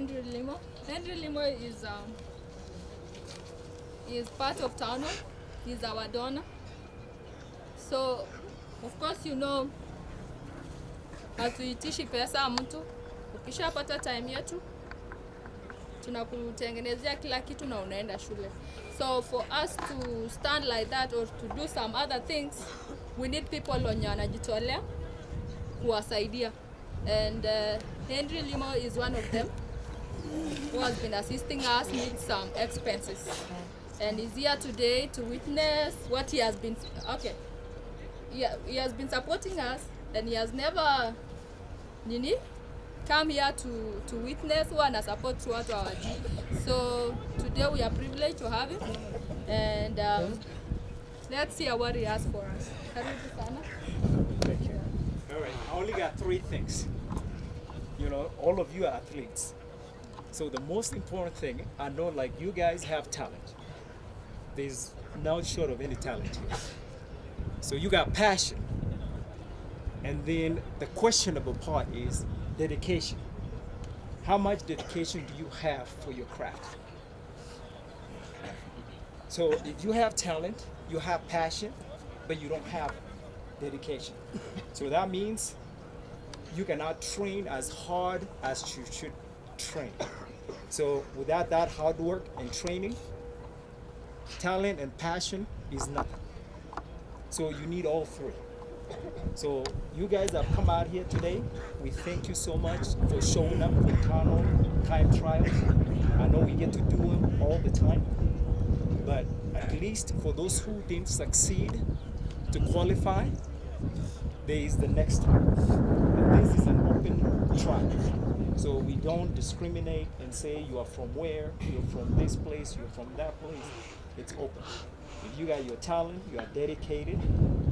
Henry Limo. Henry Limo is um, is part of Tano. He's our donor. So of course you know hatuitishi pesa mtu. Ukishapata time yetu tunakutengenezea kila kitu na unaenda shule. So for us to stand like that or to do some other things, we need people wenye wanajitolea kuwasaidia. And uh, Henry Limo is one of them who has been assisting us with some expenses. And is here today to witness what he has been, okay, he, he has been supporting us and he has never, nini, come here to, to witness who ana support throughout our hawajui. So today we are privileged to have him and um, let's hear what he has for us. Thank you. All right, I only got three things. You know, all of you are athletes. So the most important thing, I know like you guys have talent. There's no short of any talent here. So you got passion. And then the questionable part is dedication. How much dedication do you have for your craft? So if you have talent, you have passion, but you don't have dedication. So that means you cannot train as hard as you should train. So without that hard work and training, talent and passion is nothing. So you need all three. So you guys have come out here today. We thank you so much for showing up for Tano time trials. I know we get to do them all the time, but at least for those who didn't succeed to qualify, there is the next time. And this is an open don't discriminate and say you are from where, you're from this place, you're from that place. It's open. If you got your talent, you are dedicated,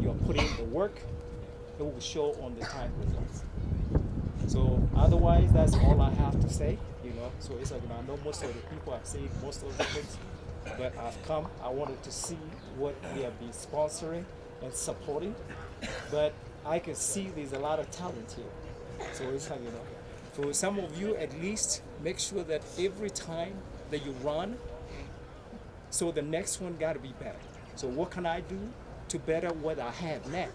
you are putting in the work, it will show on the time results. So otherwise, that's all I have to say. You know, so it's like I know most of the people have said most of the things, but I've come. I wanted to see what we have been sponsoring and supporting, but I can see there's a lot of talent here. So it's like you know, for some of you at least, make sure that every time that you run, so the next one got to be better. So what can I do to better what I have now?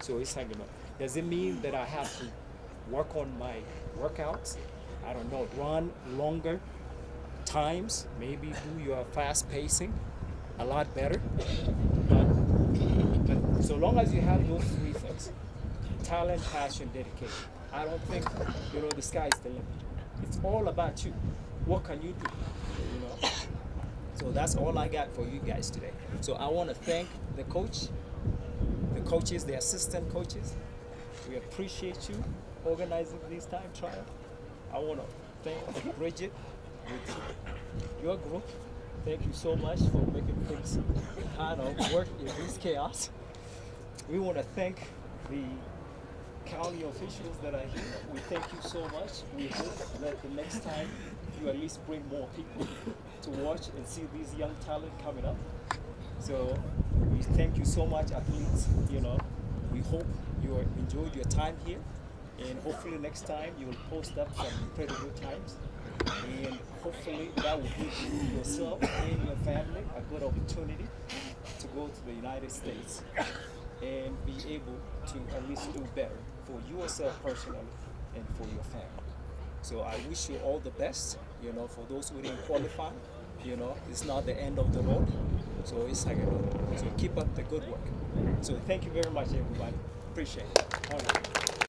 So it's like, you know, does it mean that I have to work on my workouts? I don't know, run longer times, maybe do your fast pacing a lot better. But, but so long as you have those three things, talent, passion, dedication, I don't think, you know, the sky is the limit. It's all about you. What can you do? You know? So that's all I got for you guys today. So I want to thank the coach, the coaches, the assistant coaches. We appreciate you organizing this time trial. I want to thank Bridget with your group. Thank you so much for making things kind of work in this chaos. We want to thank the county officials that are here. We thank you so much. We hope that the next time you at least bring more people to watch and see these young talent coming up. So we thank you so much, athletes. You know, we hope you enjoyed your time here, and hopefully next time you will post up some good times, and hopefully that will give you yourself and your family a good opportunity to go to the United States and be able to at least do better for yourself personally and for your family. So I wish you all the best. You know, for those who didn't qualify, you know, it's not the end of the road. So it's like, so keep up the good work. So thank you very much, everybody. Appreciate it.